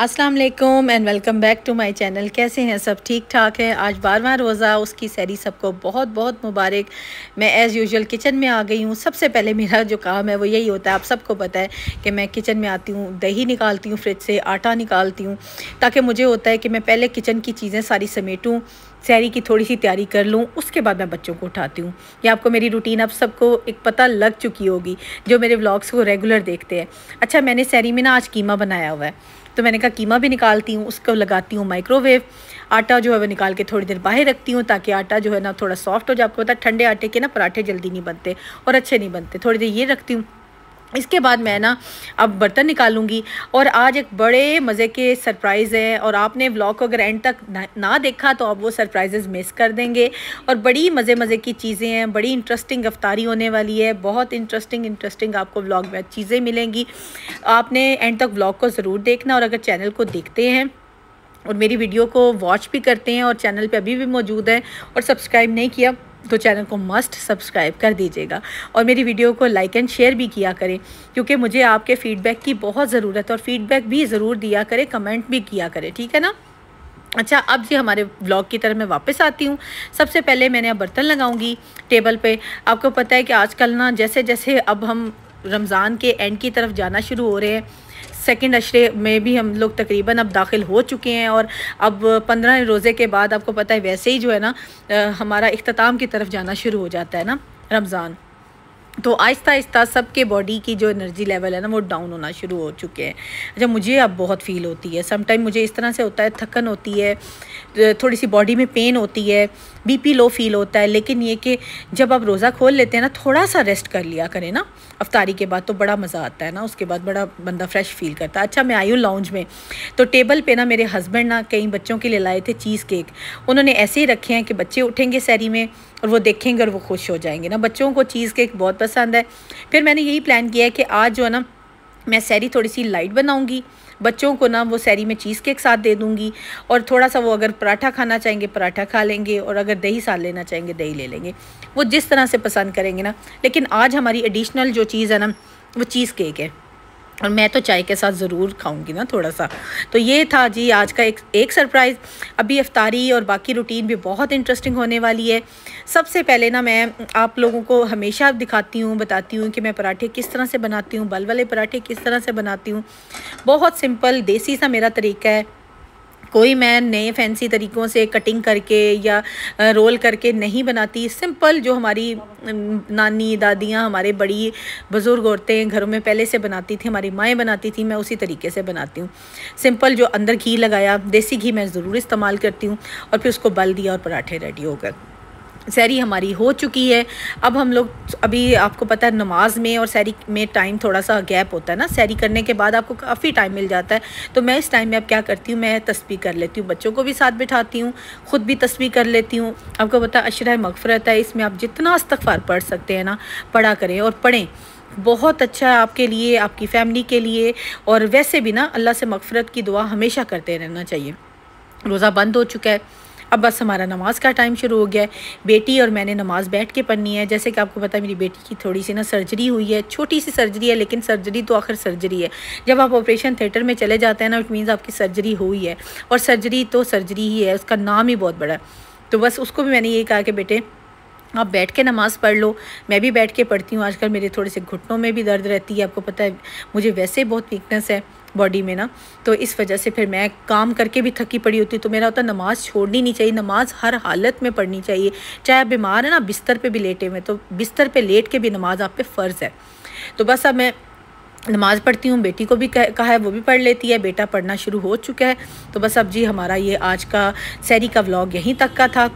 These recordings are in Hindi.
अस्सलाम वालेकुम and welcome back to my channel कैसे हैं सब? ठीक ठाक हैं? आज बारहवा रोज़ा, उसकी सैरी सबको बहुत बहुत मुबारक। मैं एज़ यूजुअल किचन में आ गई हूँ। सबसे पहले मेरा जो काम है, वो यही होता है, आप सबको पता है कि मैं किचन में आती हूँ, दही निकालती हूँ फ्रिज से आटा निकालती हूँ, ताकि मुझे होता है कि मैं पहले किचन की चीज़ें सारी समेटूँ, सैरी की थोड़ी सी तैयारी कर लूँ, उसके बाद मैं बच्चों को उठाती हूँ। ये आपको मेरी रूटीन अब सबको एक पता लग चुकी होगी, जो मेरे व्लॉग्स को रेगुलर देखते हैं। अच्छा मैंने सैरी में ना आज कीमा बनाया हुआ है। तो मैंने कहा, कीमा भी निकालती हूँ, उसको लगाती हूँ माइक्रोवेव आटा जो है वो निकाल के थोड़ी देर बाहर रखती हूँ ताकि आटा जो है ना थोड़ा सॉफ्ट हो जाए। आपको पता ठंडे आटे के ना पराठे जल्दी नहीं बनते और अच्छे नहीं बनते। थोड़ी देर ये रखती हूँ इसके बाद मैं ना अब बर्तन निकालूँगी और आज एक बड़े मज़े के सरप्राइज़ हैं और आपने व्लॉग को अगर एंड तक ना, देखा तो आप वो सरप्राइजेज़ मिस कर देंगे। और बड़ी मज़े मज़े की चीज़ें हैं बड़ी इंटरेस्टिंग अफ्तारी होने वाली है बहुत इंटरेस्टिंग इंटरेस्टिंग आपको व्लॉग में चीज़ें मिलेंगी। आपने एंड तक व्लॉग को ज़रूर देखना और अगर चैनल को देखते हैं और मेरी वीडियो को वॉच भी करते हैं और चैनल पर अभी भी मौजूद है और सब्सक्राइब नहीं किया तो चैनल को मस्ट सब्सक्राइब कर दीजिएगा और मेरी वीडियो को लाइक एंड शेयर भी किया करें, क्योंकि मुझे आपके फ़ीडबैक की बहुत ज़रूरत है और फ़ीडबैक भी ज़रूर दिया करें कमेंट भी किया करें, ठीक है ना? अच्छा अब जी हमारे ब्लॉग की तरफ़ मैं वापस आती हूँ। सबसे पहले मैंने अब बर्तन लगाऊँगी टेबल पे। आपको पता है कि आजकल ना जैसे जैसे अब हम रमज़ान के एंड की तरफ़ जाना शुरू हो रहे हैं सेकेंड अशरे में भी हम लोग तकरीबन अब दाखिल हो चुके हैं और अब पंद्रह रोज़े के बाद आपको पता है, वैसे ही जो है ना हमारा अख्ताम की तरफ़ जाना शुरू हो जाता है ना, रमज़ान। तो आहिस्ता आहिस्ता सबके बॉडी की जो एनर्जी लेवल है ना, वो डाउन होना शुरू हो चुके हैं। अच्छा मुझे अब बहुत फील होती है। समटाइम मुझे इस तरह से होता है, थकन होती है थोड़ी सी बॉडी में पेन होती है बीपी लो फील होता है, लेकिन ये कि जब आप रोज़ा खोल लेते हैं ना थोड़ा सा रेस्ट कर लिया करें ना, अफ्तारी के बाद तो बड़ा मज़ा आता है ना, उसके बाद बड़ा बंदा फ्रेश फील करता है। अच्छा मैं आई हूँ लाउंज में तो टेबल पे ना मेरे हस्बैंड ना कई बच्चों के लिए लाए थे चीज़ केक उन्होंने ऐसे ही रखे हैं कि बच्चे उठेंगे सैरी में और वो देखेंगे और वो खुश हो जाएँगे। ना, बच्चों को चीज़ केक बहुत पसंद है। फिर मैंने यही प्लान किया है कि आज जो है ना, मैं सैरी थोड़ी सी लाइट बनाऊँगी। बच्चों को ना, वो सैरी में चीज़ केक साथ दे दूँगी और थोड़ा सा वो अगर पराठा खाना चाहेंगे, पराठा खा लेंगे और अगर दही साथ लेना चाहेंगे, दही ले लेंगे। वो जिस तरह से पसंद करेंगे ना। लेकिन आज हमारी एडिशनल जो चीज़ है ना, वो चीज़ केक है। और मैं तो चाय के साथ ज़रूर खाऊँगी ना थोड़ा सा। तो ये था जी आज का एक एक सरप्राइज़ अभी अफ्तारी और बाकी रूटीन भी बहुत इंटरेस्टिंग होने वाली है। सबसे पहले ना मैं आप लोगों को हमेशा दिखाती हूँ, बताती हूँ कि मैं पराठे किस तरह से बनाती हूँ, बल वाले पराठे किस तरह से बनाती हूँ। बहुत सिंपल देसी सा मेरा तरीका है। कोई मैं नए फैंसी तरीक़ों से कटिंग करके या रोल करके नहीं बनाती। सिंपल जो हमारी नानी, दादियाँ, हमारे बड़ी, बुज़ुर्ग औरतें घरों में पहले से बनाती थी, हमारी माएँ बनाती थी, मैं उसी तरीके से बनाती हूँ। सिंपल जो अंदर घी लगाया, देसी घी मैं ज़रूर इस्तेमाल करती हूँ और फिर उसको बल दिया और पराठे रेडी हो गए। सैरी हमारी हो चुकी है। अब हम लोग अभी आपको पता है नमाज़ में और सैरी में टाइम थोड़ा सा गैप होता है ना। सैरी करने के बाद आपको काफ़ी टाइम मिल जाता है। तो मैं इस टाइम में अब क्या करती हूँ, मैं तस्वीर कर लेती हूँ। बच्चों को भी साथ बिठाती हूँ, ख़ुद भी तस्वीर कर लेती हूँ। आपको पता है अशरा मगफ़रत है, इसमें आप जितना अस्तफ़ार पढ़ सकते हैं ना, पढ़ा करें और पढ़ें। बहुत अच्छा है आपके लिए, आपकी फ़ैमिली के लिए और वैसे भी ना, अल्लाह से मगफ़रत की दुआ हमेशा करते रहना चाहिए। रोज़ा बंद हो चुका है। अब बस हमारा नमाज़ का टाइम शुरू हो गया है। बेटी और मैंने नमाज़ बैठ के पढ़नी है। जैसे कि आपको पता है, मेरी बेटी की थोड़ी सी ना सर्जरी हुई है। छोटी सी सर्जरी है, लेकिन सर्जरी तो आखिर सर्जरी है। जब आप ऑपरेशन थिएटर में चले जाते हैं ना इट मीन्स आपकी सर्जरी हुई है और सर्जरी तो सर्जरी ही है, उसका नाम ही बहुत बड़ा है। तो बस उसको भी मैंने ये कहा कि बेटे, आप बैठ के नमाज़ पढ़ लो। मैं भी बैठ के पढ़ती हूँ। आजकल मेरे थोड़े से घुटनों में भी दर्द रहती है। आपको पता है, मुझे वैसे बहुत वीकनेस है। बॉडी में ना तो इस वजह से फिर मैं काम करके भी थकी पड़ी होती तो मेरा होता नमाज़ छोड़नी नहीं चाहिए, नमाज़ हर हालत में पढ़नी चाहिए। चाहे आप बीमार है ना, बिस्तर पे भी लेटे हुए तो बिस्तर पे लेट के भी नमाज़ आप पे फ़र्ज़ है। तो बस अब मैं नमाज़ पढ़ती हूँ, बेटी को भी कहा है, वो भी पढ़ लेती है, बेटा पढ़ना शुरू हो चुका है। तो बस अब जी हमारा ये आज का सैरी का व्लॉग यहीं तक का था।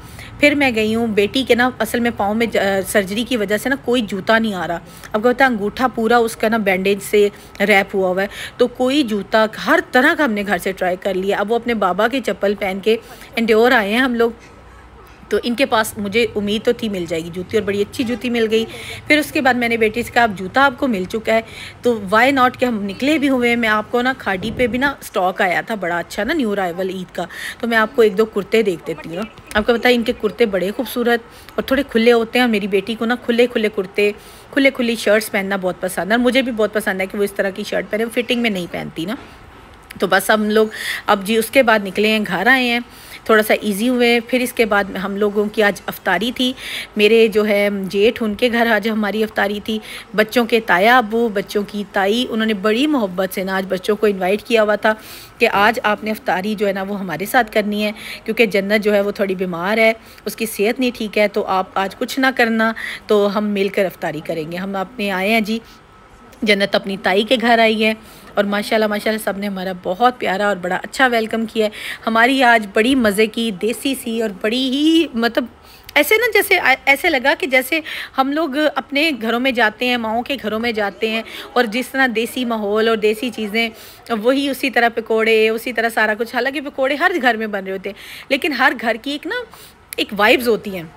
फिर मैं गई हूँ, बेटी के ना असल में पाँव में सर्जरी की वजह से ना कोई जूता नहीं आ रहा। अब कहता अंगूठा पूरा उसका ना बैंडेज से रैप हुआ हुआ है। तो कोई जूता, हर तरह का हमने घर से ट्राई कर लिया। अब वो अपने बाबा की चप्पल पहन के इंडोर आए हैं हम लोग। तो इनके पास मुझे उम्मीद तो थी मिल जाएगी जूती और बड़ी अच्छी जूती मिल गई। फिर उसके बाद मैंने बेटी से कहा, अब जूता आपको मिल चुका है। तो वाई नॉट के हम निकले भी हुए मैं आपको ना खाड़ी पे भी ना स्टॉक आया था, बड़ा अच्छा ना न्यू अराइवल ईद का। तो मैं आपको एक दो कुर्ते देख देती हूँ। आपको पता है इनके कुर्ते बड़े खूबसूरत और थोड़े खुले होते हैं मेरी बेटी को ना खुले खुले कुर्ते, खुले, खुली शर्ट्स पहनना बहुत पसंद है। और मुझे भी बहुत पसंद है कि वो इस तरह की शर्ट पहने फिटिंग में नहीं पहनती ना। तो बस हम लोग अब जी उसके बाद निकले हैं, घर आए हैं। थोड़ा सा इजी हुए। फिर इसके बाद हम लोगों की आज अफ्तारी थी। मेरे जो है, जेठ, उनके घर आज हमारी अफ्तारी थी। बच्चों के ताया अबू, बच्चों की ताई, उन्होंने बड़ी मोहब्बत से ना आज बच्चों को इन्वाइट किया हुआ था कि आज आपने अफ्तारी जो है ना, वो हमारे साथ करनी है। क्योंकि जन्नत जो है, वो थोड़ी बीमार है, उसकी सेहत नहीं ठीक है तो आप आज कुछ ना करना तो हम मिलकर अफ्तारी करेंगे। हम अपने आए हैं जी। जन्नत अपनी ताई के घर आई है और माशाल्लाह माशाल्लाह सबने हमारा बहुत प्यारा और बड़ा अच्छा वेलकम किया है। हमारी आज बड़ी मज़े की, देसी सी और बड़ी ही मतलब ऐसे ना जैसे ऐसे लगा कि जैसे हम लोग अपने घरों में जाते हैं, माओ के घरों में जाते हैं और जिस तरह देसी माहौल और देसी चीज़ें, वही उसी तरह पकोड़े, उसी तरह सारा कुछ, हालाँकि पकोड़े हर घर में बन रहे होते हैं, लेकिन हर घर की एक ना, एक वाइब्स होती हैं।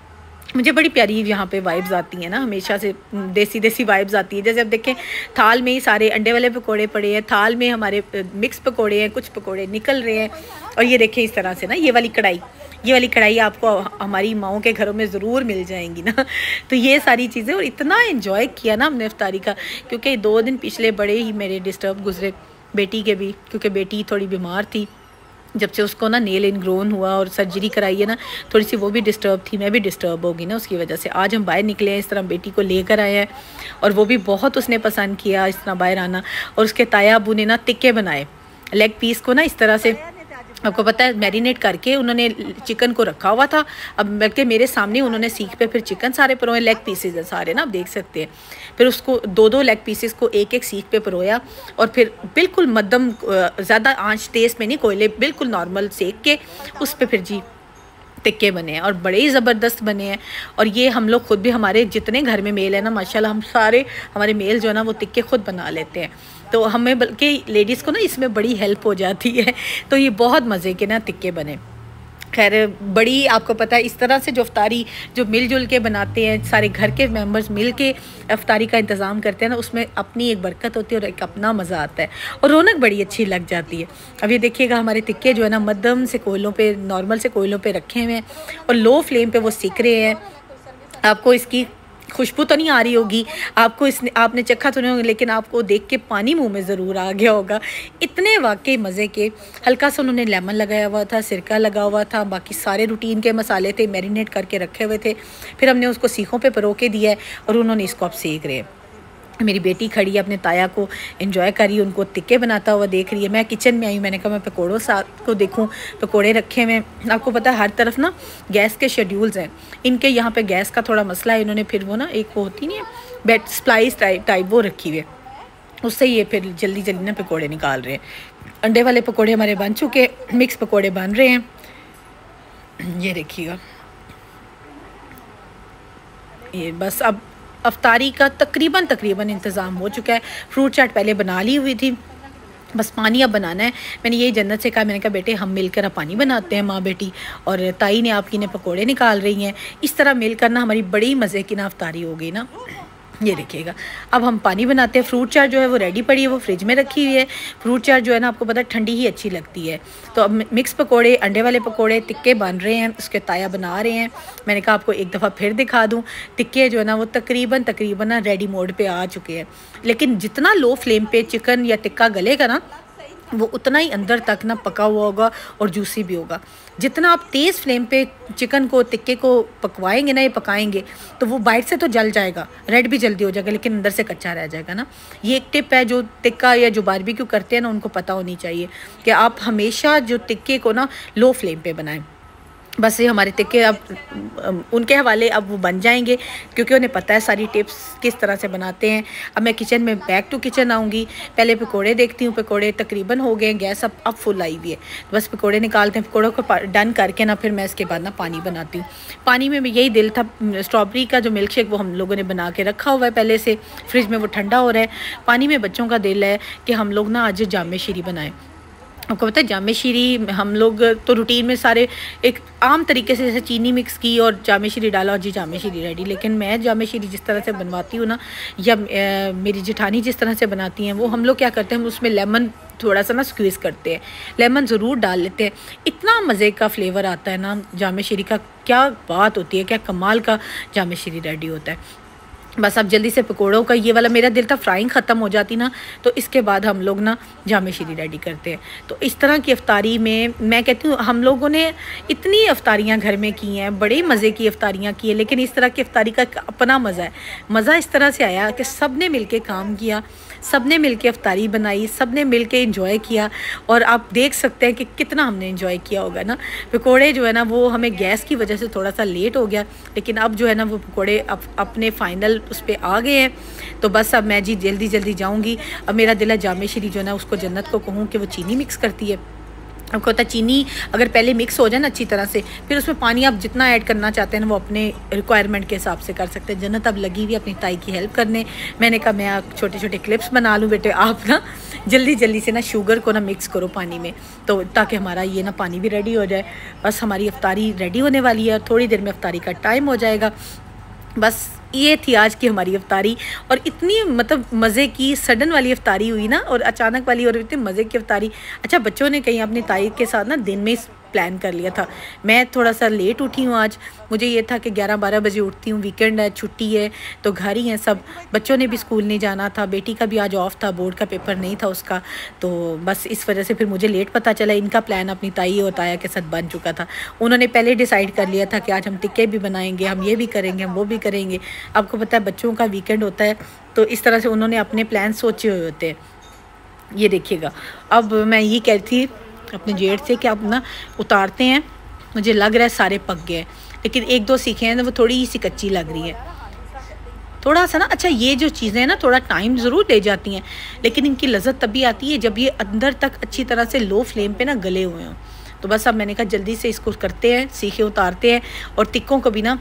मुझे बड़ी प्यारी यहाँ पे वाइब्स आती हैं ना, हमेशा से देसी देसी वाइब्स आती है। जैसे अब देखें, थाल में ही सारे अंडे वाले पकोड़े पड़े हैं, थाल में हमारे मिक्स पकोड़े हैं, कुछ पकोड़े निकल रहे हैं। और ये देखें इस तरह से ना, ये वाली कढ़ाई, ये वाली कढ़ाई आपको हमारी माओ के घरों में ज़रूर मिल जाएँगी ना। तो ये सारी चीज़ें, और इतना इन्जॉय किया ना हमने अफ्तारी का, क्योंकि दो दिन पिछले बड़े ही मेरे डिस्टर्ब गुजरे बेटी के भी, क्योंकि बेटी थोड़ी बीमार थी। जब से उसको ना नेल इनग्रोन हुआ और सर्जरी कराई है ना, थोड़ी सी वो भी डिस्टर्ब थी, मैं भी डिस्टर्ब होगी ना उसकी वजह से। आज हम बाहर निकले हैं, इस तरह बेटी को लेकर आए हैं और वो भी बहुत उसने पसंद किया इस तरह बाहर आना और उसके ताया अबू ने ना तिक्के बनाए। लेग पीस को ना इस तरह से आपको पता है मैरिनेट करके उन्होंने चिकन को रखा हुआ था। अब बल्कि मेरे सामने उन्होंने सीख पे फिर चिकन सारे परोए लेग पीसेज है सारे ना, आप देख सकते हैं। फिर उसको दो दो लेग पीसेस को एक एक सीख पे परोया और फिर बिल्कुल मध्यम ज़्यादा आँच तेज़ में नहीं, कोयले बिल्कुल नॉर्मल सेक के उस पर फिर जी टिक्के बने हैं और बड़े ही ज़बरदस्त बने हैं। और ये हम लोग खुद भी, हमारे जितने घर में मेल है ना, माशाल्लाह, हम सारे, हमारे मेल जो है ना, वो टिक्के खुद बना लेते हैं। तो हमें बल्कि लेडीज़ को ना इसमें बड़ी हेल्प हो जाती है। तो ये बहुत मज़े के ना टिक्के बने। खैर, बड़ी आपको पता है, इस तरह से जो अफ्तारी, जो मिलजुल के बनाते हैं, सारे घर के मेंबर्स मिल के अफ्तारी का इंतज़ाम करते हैं ना, उसमें अपनी एक बरकत होती है और एक अपना मज़ा आता है। और रौनक बड़ी अच्छी लग जाती है। अब ये देखिएगा, हमारे तिक्के जो है ना, मध्यम से कोयलों पे नॉर्मल से कोयलों पे रखे हुए हैं और लो फ्लेम पे वो सीख रहे हैं। आपको इसकी खुशबू तो नहीं आ रही होगी। आपको इस आपने चखा तो नहीं होगा, लेकिन आपको देख के पानी मुँह में ज़रूर आ गया होगा। इतने वाकई मज़े के। हल्का सा उन्होंने लेमन लगाया हुआ था, सिरका लगा हुआ था, बाकी सारे रूटीन के मसाले थे मैरिनेट करके रखे हुए थे। फिर हमने उसको सीखों पे परो के दिया है और उन्होंने इसको आप सेक रहे हैं। मेरी बेटी खड़ी है, अपने ताया को एंजॉय करी उनको तिक्के बनाता हुआ देख रही है। मैं किचन में आई मैंने कहा, मैं पकौड़ों साथ को देखूँ, पकौड़े रखे हुए आपको पता है, हर तरफ़ ना गैस के शेड्यूल्स हैं। इनके यहाँ पे गैस का थोड़ा मसला है, इन्होंने फिर वो ना एक वो होती नहीं है बेड स्प्लाइस टाइप टाइप वो रखी हुई है। उससे ये फिर जल्दी जल्दी ना पकौड़े निकाल रहे हैं। अंडे वाले पकौड़े हमारे बन चुके मिक्स पकौड़े बन रहे हैं। ये देखिएगा। ये बस अब अफ्तारी का तकरीबन तकरीबन इंतज़ाम हो चुका है। फ्रूट चाट पहले बना ली हुई थी, बस पानी अब बनाना है। मैंने यही जन्नत से कहा, मैंने कहा, बेटे, हम मिलकर अब पानी बनाते हैं, माँ बेटी, और ताई ने आपकी ने पकोड़े निकाल रही हैं। इस तरह मिलकर ना हमारी बड़ी मज़े की ना अफ्तारी हो गई ना। ये देखिएगा। अब हम पानी बनाते हैं। फ्रूट चाट जो है वो रेडी पड़ी है, वो फ्रिज में रखी हुई है। फ्रूट चाट जो है ना, आपको पता ठंडी ही अच्छी लगती है। तो अब मिक्स पकोड़े, अंडे वाले पकोड़े, टिक्के बन रहे हैं, उसके ताया बना रहे हैं। मैंने कहा आपको एक दफ़ा फिर दिखा दूँ। टिक्के जो है ना, वो तकरीबन तकरीबन ना रेडी मोड पर आ चुके हैं। लेकिन जितना लो फ्लेम पर चिकन या टिक्का गलेगा ना वो उतना ही अंदर तक ना पका हुआ होगा और जूसी भी होगा। जितना आप तेज़ फ्लेम पे चिकन को, टिक्के को पकवाएँगे ना, ये पकाएँगे तो वो बाइट से तो जल जाएगा। रेड भी जल्दी हो जाएगा, लेकिन अंदर से कच्चा रह जाएगा ना। ये एक टिप है जो टिक्का या जो बारबेक्यू करते हैं ना, उनको पता होनी चाहिए कि आप हमेशा जो टिक्के को ना लो फ्लेम पर बनाएँ। बस ये हमारे टिक्के अब उनके हवाले अब वो बन जाएँगे, क्योंकि उन्हें पता है सारी टिप्स किस तरह से बनाते हैं। अब मैं किचन में बैक टू किचन आऊँगी। पहले पकोड़े देखती हूँ, पकोड़े तकरीबन हो गए गैस अब अब फुल आई हुई है। तो बस पकोड़े निकालते हैं, पकौड़ों को डन करके ना फिर मैं इसके बाद ना पानी बनाती हूँ। पानी में यही दिल था स्ट्रॉबेरी का जो मिल्क शेक वो हम लोगों ने बना के रखा हुआ है, पहले से फ्रिज में वो ठंडा हो रहा है। पानी में बच्चों का दिल है कि हम लोग ना आज जाम शीरी बनाएँ। आपको पता है जामे शीरी हम लोग तो रूटीन में सारे एक आम तरीके से जैसे चीनी मिक्स की और जामे शीरी डाला और जी जामे शीरी रेडी लेकिन मैं जामे शीरी जिस तरह से बनवाती हूँ ना, या मेरी जेठानी जिस तरह से बनाती हैं, वो हम लोग क्या करते हैं, हम उसमें लेमन थोड़ा सा ना स्क्वीज़ करते हैं। लेमन ज़रूर डाल लेते हैं। इतना मज़े का फ्लेवर आता है ना जामे शीरी का, क्या बात होती है, क्या कमाल का जामे शीरी रेडी होता है। बस अब जल्दी से पकौड़ों का ये वाला, मेरा दिल था फ्राइंग ख़त्म हो जाती ना तो इसके बाद हम लोग ना जामे शीरी रेडी करते हैं। तो इस तरह की अफ्तारी में, मैं कहती हूँ, हम लोगों ने इतनी अफ्तारियाँ घर में की हैं, बड़े मज़े की अफ्तारियाँ की हैं, लेकिन इस तरह की अफ्तारी का अपना मज़ा है। मज़ा इस तरह से आया कि सबने मिल काम किया सबने मिल के अफ्तारी बनाई सबने मिल के इंजॉय किया और आप देख सकते हैं कि कितना हमने इंजॉय किया होगा ना। पकौड़े जो है ना वो हमें गैस की वजह से थोड़ा सा लेट हो गया लेकिन अब जो है ना वो पकौड़े अप, अपने फाइनल उस पर आ गए हैं। तो बस अब मैं जी जल्दी जल्दी जाऊँगी। अब मेरा दिला जामे श्री जो है ना उसको जन्नत को कहूँ कि वो चीनी मिक्स करती है। आपको होता है, चीनी अगर पहले मिक्स हो जाए ना अच्छी तरह से, फिर उसमें पानी आप जितना ऐड करना चाहते हैं ना वो अपने रिक्वायरमेंट के हिसाब से कर सकते हैं। जन्नत, अब लगी हुई अपनी ताई की हेल्प करने। मैंने कहा, मैं छोटे छोटे क्लिप्स बना लूँ बेटे, आप ना जल्दी जल्दी से ना शुगर को ना मिक्स करो पानी में तो ताकि हमारा ये ना पानी भी रेडी हो जाए। बस हमारी अफ्तारी रेडी होने वाली है और थोड़ी देर में अफ्तारी का टाइम हो जाएगा। बस ये थी आज की हमारी अफ्तारी और इतनी मतलब मज़े की, सडन वाली अफ्तारी हुई ना, और अचानक वाली और इतनी मज़े की अफ्तारी अच्छा बच्चों ने कहीं अपनी ताई के साथ ना दिन में प्लान कर लिया था। मैं थोड़ा सा लेट उठी हूँ आज। मुझे ये था कि 11-12 बजे उठती हूँ वीकेंड है, छुट्टी है तो घर ही हैं सब। बच्चों ने भी स्कूल नहीं जाना था, बेटी का भी आज ऑफ़ था बोर्ड का पेपर नहीं था उसका। तो बस इस वजह से फिर मुझे लेट पता चला, इनका प्लान अपनी ताई और ताया के साथ बन चुका था। उन्होंने पहले डिसाइड कर लिया था कि आज हम टिक्के भी बनाएँगे, हम ये भी करेंगे, हम वो भी करेंगे। आपको पता है, बच्चों का वीकेंड होता है तो इस तरह से उन्होंने अपने प्लान सोचे हुए होते हैं। ये देखिएगा। अब मैं ये कहती अपने जेठ से कि आप ना उतारते हैं। मुझे लग रहा है सारे पक गए। लेकिन एक दो सीखे हैं वो थोड़ी सी कच्ची लग रही है। थोड़ा सा ना अच्छा ये जो चीज़ें हैं ना, थोड़ा टाइम ज़रूर ले जाती हैं। लेकिन इनकी लज्जत तभी आती है जब ये अंदर तक अच्छी तरह से लो फ्लेम पे ना गले हुए हों। तो बस अब मैंने कहा जल्दी से इसको करते हैं, सीखे, उतारते हैं और टिक्कों को भी ना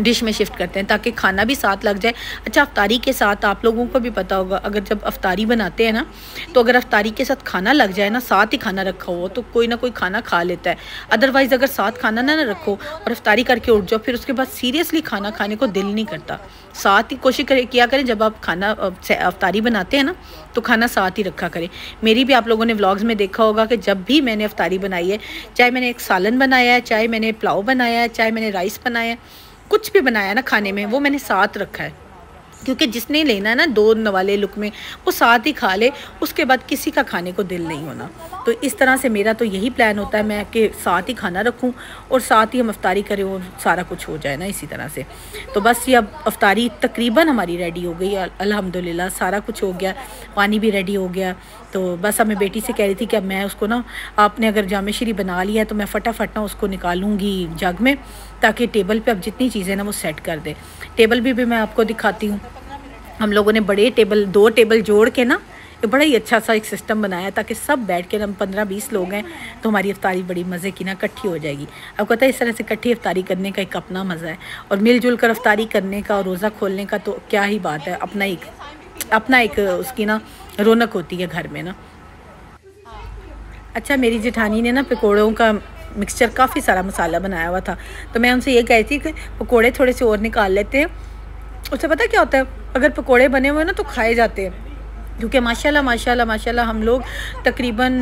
डिश में शिफ्ट करते हैं ताकि खाना भी साथ लग जाए। अच्छा अफ्तारी के साथ आप लोगों को भी पता होगा, अगर जब अफ्तारी बनाते हैं ना तो अगर अफ्तारी के साथ खाना लग जाए ना, साथ ही खाना रखा हो तो कोई ना कोई खाना खा लेता है। अदरवाइज़ अगर साथ खाना ना ना रखो और अफ्तारी करके उठ जाओ, फिर उसके बाद सीरियसली खाना खाने को दिल नहीं करता। साथ ही कोशिश करें, किया करें, जब आप खाना अफ्तारी बनाते हैं ना तो खाना साथ ही रखा करें। मेरी भी आप लोगों ने व्लॉग्स में देखा होगा कि जब भी मैंने अफ्तारी बनाई है, चाहे मैंने एक सालन बनाया है, चाहे मैंने पुलाव बनाया है, चाहे मैंने राइस बनाया है कुछ भी बनाया ना खाने में, वो मैंने साथ रखा है। क्योंकि जिसने लेना है ना दो नवाले लुक में, वो साथ ही खा ले, उसके बाद किसी का खाने को दिल नहीं होना। तो इस तरह से मेरा तो यही प्लान होता है, मैं कि साथ ही खाना रखूँ और साथ ही हम अफ्तारी करें और सारा कुछ हो जाए ना इसी तरह से। तो बस ये अब अफ्तारी तकरीबन हमारी रेडी हो गई अल्हम्दुलिल्लाह सारा कुछ हो गया, पानी भी रेडी हो गया। तो बस अब मैं बेटी से कह रही थी कि अब मैं उसको ना आपने अगर जाम बना लिया है तो मैं फटाफट ना उसको निकालूँगी जग में ताकि टेबल पे अब जितनी चीज़ें ना वो सेट कर दे। टेबल भी, भी मैं आपको दिखाती हूँ। हम लोगों ने बड़े टेबल दो टेबल जोड़ के ना बड़ा ही अच्छा सा एक सिस्टम बनाया ताकि सब बैठ के हम पंद्रह बीस लोग हैं तो हमारी अफ्तारी बड़ी मज़े की ना इकट्ठी हो जाएगी। अब कहता है इस तरह से इकट्ठी अफ्तारी करने का एक अपना मज़ा है और मिलजुल कर अफ्तारी करने का और रोज़ा खोलने का तो क्या ही बात है अपना एक अपना एक, उसकी ना, रौनक होती है घर में ना। अच्छा मेरी जेठानी ने ना पकौड़ों का मिक्सचर काफ़ी सारा मसाला बनाया हुआ था। तो मैं उनसे ये कह थी कि पकौड़े थोड़े से और निकाल लेते हैं। उससे पता क्या होता है? अगर पकौड़े बने हुए ना तो खाए जाते हैं। क्योंकि माशाल्लाह माशाल्लाह माशाल्लाह, हम लोग तकरीबन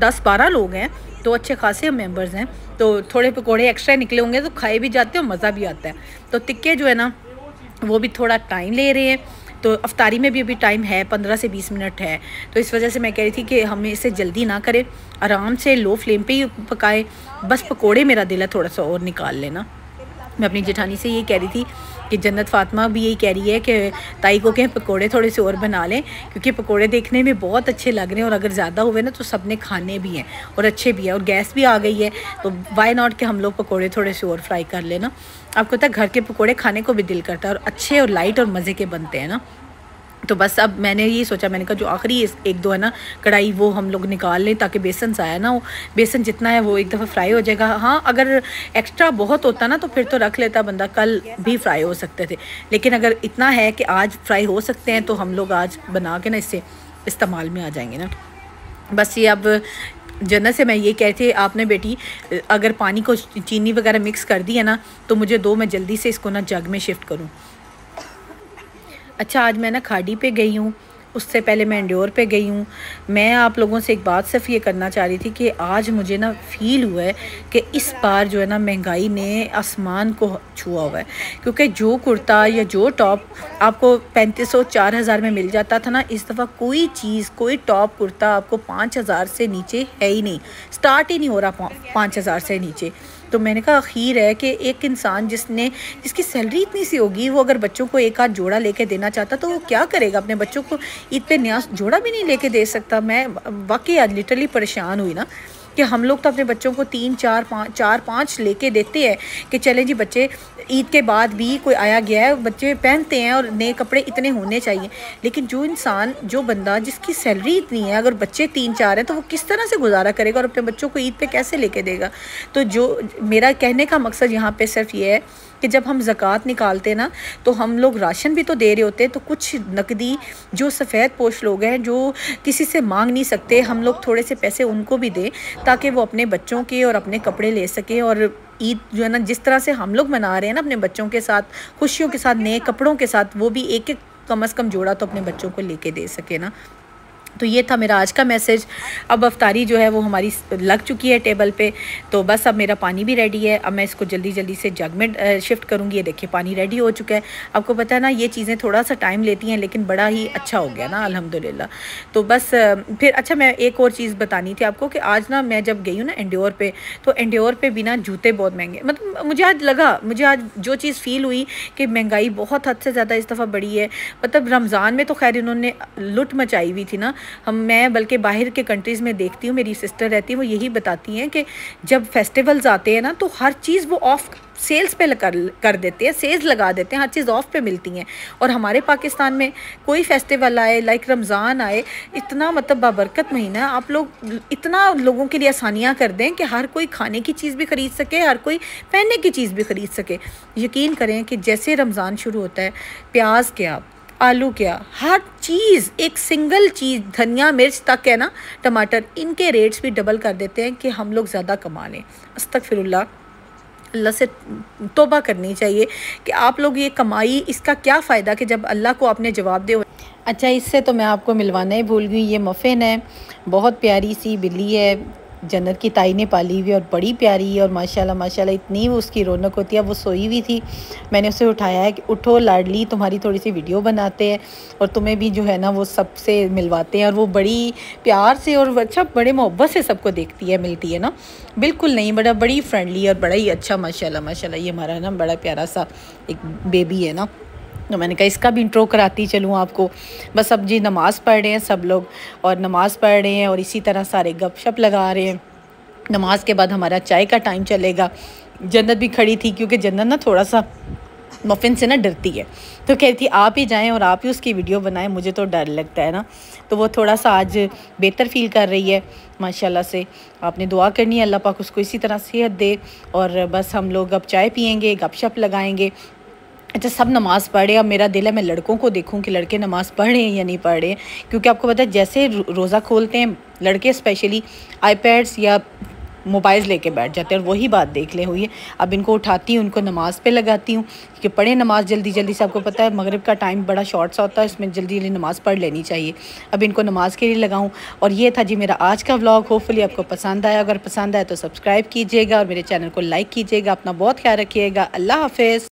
दस बारह लोग हैं। तो अच्छे खासे मेंबर्स हैं। तो थोड़े पकौड़े एक्स्ट्रा निकले होंगे तो खाए भी जाते हैं और मज़ा भी आता है। तो टिक्के जो है ना, वो भी थोड़ा टाइम ले रहे हैं। तो अफ्तारी में भी अभी टाइम है, पंद्रह से बीस मिनट है। तो इस वजह से मैं कह रही थी कि हमें इसे जल्दी ना करें, आराम से लो फ्लेम पे ही पकाए। बस पकोड़े मेरा दिल है थोड़ा सा और निकाल लेना। मैं अपनी जेठानी से ये कह रही थी कि जन्नत फ़ातमा भी यही कह रही है कि ताई को कहें पकोड़े थोड़े से और बना लें, क्योंकि पकोड़े देखने में बहुत अच्छे लग रहे हैं और अगर ज़्यादा हुए ना तो सबने खाने भी हैं और अच्छे भी हैं और गैस भी आ गई है तो वाई नॉट के हम लोग पकौड़े थोड़े से और फ्राई कर लेना आपको पता घर के पकौड़े खाने को भी दिल करता है और अच्छे और लाइट और मज़े के बनते हैं ना। तो बस अब मैंने ये सोचा, मैंने कहा जो आखिरी एक दो है ना, कढ़ाई वो हम लोग निकाल लें ताकि बेसन से आया ना वो बेसन जितना है वो एक दफ़ा फ्राई हो जाएगा। हाँ अगर एक्स्ट्रा बहुत होता ना तो फिर तो रख लेता बंदा, कल भी फ्राई हो सकते थे। लेकिन अगर इतना है कि आज फ्राई हो सकते हैं तो हम लोग आज बना के ना इससे इस्तेमाल में आ जाएँगे ना। बस ये अब जन्नत से मैं ये कहती आपने बेटी, अगर पानी को चीनी वगैरह मिक्स कर दी है ना तो मुझे दो, मैं जल्दी से इसको ना जग में शिफ्ट करूँ। अच्छा आज मैं ना खाड़ी पे गई हूँ। उससे पहले मैं इंडोर पे गई हूँ। मैं आप लोगों से एक बात सिर्फ़ ये करना चाह रही थी कि आज मुझे ना फील हुआ है कि इस बार जो है ना महँगाई ने आसमान को छुआ हुआ है। क्योंकि जो कुर्ता या जो टॉप आपको पैंतीस सौ, चार हज़ार में मिल जाता था ना, इस दफ़ा कोई चीज़, कोई टॉप कुर्ता आपको पाँच हज़ार से नीचे है ही नहीं। स्टार्ट ही नहीं हो रहा पाँच हज़ार से नीचे। तो मैंने कहा, अखीर है कि एक इंसान जिसने, जिसकी सैलरी इतनी सी होगी, वो अगर बच्चों को एक आध जोड़ा लेके देना चाहता तो वो क्या करेगा? अपने बच्चों को इतने न्यास नया जोड़ा भी नहीं लेके दे सकता। मैं वाकई आज लिटरली परेशान हुई ना। कि हम लोग तो अपने बच्चों को तीन, चार, पाँच चार, पाँच लेके देते हैं कि चले जी बच्चे, ईद के बाद भी कोई आया गया है, बच्चे पहनते हैं और नए कपड़े इतने होने चाहिए। लेकिन जो इंसान, जो बंदा जिसकी सैलरी इतनी है, अगर बच्चे तीन, चार हैं तो वो किस तरह से गुजारा करेगा और अपने बच्चों को ईद पर कैसे लेके देगा? तो जो, मेरा कहने का मकसद यहाँ पर सिर्फ़ ये है कि जब हम ज़क़़त निकालते ना तो हम लोग राशन भी तो दे रहे होते तो कुछ नकदी जो सफ़ेद पोश लोग हैं, जो किसी से मांग नहीं सकते, हम लोग थोड़े से पैसे उनको भी दें, ताकि वो अपने बच्चों के और अपने कपड़े ले सकें और ईद जो है ना, जिस तरह से हम लोग मना रहे हैं ना, अपने बच्चों के साथ, खुशियों के साथ, नए कपड़ों के साथ, वो भी एक एक कम अज़ कम जोड़ा तो अपने बच्चों को लेके दे सके ना। तो ये था मेरा आज का मैसेज। अब अफ्तारी जो है वो हमारी लग चुकी है टेबल पे। तो बस अब मेरा पानी भी रेडी है। अब मैं इसको जल्दी जल्दी से जग में शिफ्ट करूँगी। ये देखिए, पानी रेडी हो चुका है। आपको पता है ना, ये चीज़ें थोड़ा सा टाइम लेती हैं, लेकिन बड़ा ही अच्छा हो गया ना अलहमदिल्ला तो बस फिर अच्छा मैं एक और चीज़ बतानी थी आपको कि आज ना मैं जब गई हूँ ना इंडोर पर तो इंडोर पर बिना जूते बहुत महँगे मतलब मुझे आज लगा, मुझे आज जो चीज़ फ़ील हुई कि महँगाई बहुत हद से ज़्यादा इस दफ़ा बढ़ी है। मतलब रमज़ान में तो खैर इन्होंने लुट मचाई हुई थी ना हम, मैं बल्कि बाहर के कंट्रीज़ में देखती हूँ, मेरी सिस्टर रहती है, वो यही बताती हैं कि जब फेस्टिवल्स आते हैं ना तो हर चीज़ वो ऑफ़ सेल्स पे कर कर देते हैं सेल्स लगा देते हैं, हर चीज़ ऑफ़ पे मिलती हैं। और हमारे पाकिस्तान में कोई फेस्टिवल आए लाइक रमज़ान आए, इतना मतलब बाबरकत महीना आप लोग इतना लोगों के लिए आसानियाँ कर दें कि हर कोई खाने की चीज़ भी ख़रीद सके, हर कोई पहनने की चीज़ भी ख़रीद सके। यकीन करें कि जैसे रमज़ान शुरू होता है, प्याज क्या आलू क्या? हर चीज़, एक सिंगल चीज़, धनिया, मिर्च तक है ना, टमाटर, इनके रेट्स भी डबल कर देते हैं कि हम लोग ज़्यादा कमा लें। अस्तक फिर अल्लाह से तोबा करनी चाहिए कि आप लोग ये कमाई, इसका क्या फ़ायदा कि जब अल्लाह को आपने जवाब दे अच्छा इससे तो मैं आपको मिलवाना ही भूल गई, ये मफ़िन है, बहुत प्यारी सी बिल्ली है जन्नत की ताई ने पाली हुई और बड़ी प्यारी है और माशाल्लाह माशाल्लाह, इतनी वो उसकी रौनक होती है वो सोई हुई थी। मैंने उसे उठाया है कि उठो, लाडली, तुम्हारी थोड़ी सी वीडियो बनाते हैं और तुम्हें भी जो है ना वो सबसे मिलवाते हैं और वो बड़ी प्यार से और अच्छा बड़े मोहब्बत से सबको देखती है, मिलती है ना। बिल्कुल नहीं, बड़ा, बड़ी फ्रेंडली और बड़ा ही अच्छा माशाल्लाह माशाल्लाह, ये हमारा ना बड़ा प्यारा सा एक बेबी है ना। तो मैंने कहा, इसका भी इंट्रो कराती चलूँ आपको। बस अब जी नमाज़ पढ़ रहे हैं सब लोग और नमाज़ पढ़ रहे हैं और इसी तरह सारे गपशप लगा रहे हैं। नमाज़ के बाद हमारा चाय का टाइम चलेगा। जन्नत भी खड़ी थी क्योंकि जन्नत ना थोड़ा सा मफ़िन से ना डरती है। तो कहती थी, आप ही जाएँ और आप ही उसकी वीडियो बनाएँ, मुझे तो डर लगता है ना। तो वो थोड़ा सा आज बेहतर फील कर रही है, माशाल्लाह से। आपने दुआ करनी है, अल्लाह पाक उसको इसी तरह सेहत दे और बस हम लोग अब चाय पियेंगे, गपशप लगाएँगे। अच्छा सब नमाज़ पढ़े, अब मेरा दिल है, मैं लड़कों को देखूँ कि लड़के नमाज़ पढ़ रहे हैं या नहीं पढ़ रहे क्योंकि आपको पता है, जैसे रोज़ा खोलते हैं, लड़के स्पेशली आईपैड्स या मोबाइल लेके बैठ जाते हैं और वही बात देख ले हुई है। अब इनको उठाती हूँ, उनको नमाज़ पे लगाती हूँ कि पढ़े नमाज़ जल्दी जल्दी से आपको पता है, मगरब का टाइम बड़ा शॉर्ट सा होता है इसमें जल्दी जल्दी नमाज़ पढ़ लेनी चाहिए। अब इनको नमाज़ के लिए लगाऊँ, और ये था जी मेरा आज का व्लॉग होपफुली आपको पसंद आया, अगर पसंद आया तो सब्सक्राइब कीजिएगा और मेरे चैनल को लाइक कीजिएगा, अपना बहुत ख्याल रखिएगा, अल्लाह हाफिज़।